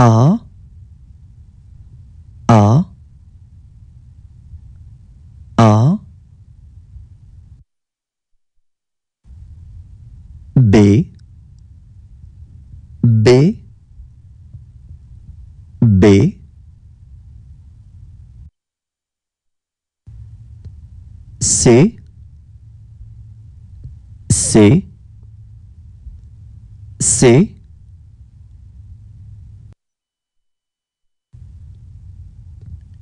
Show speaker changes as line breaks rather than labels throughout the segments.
A. A. A. B. B. B. C. C. C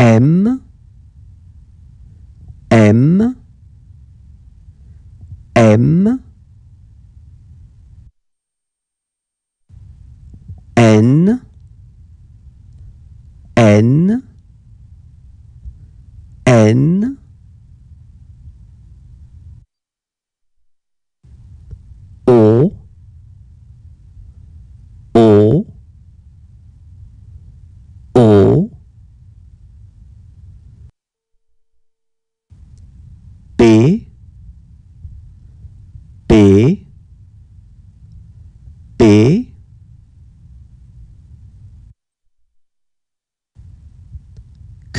M M M N N N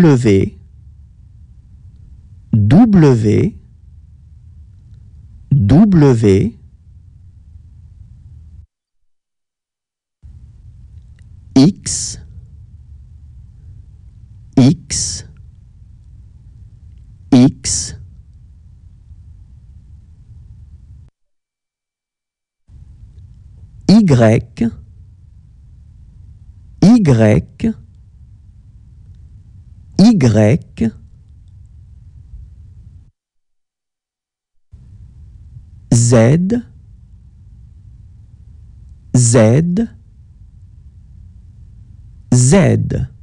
W W W X X X Y Y Y Z Z Z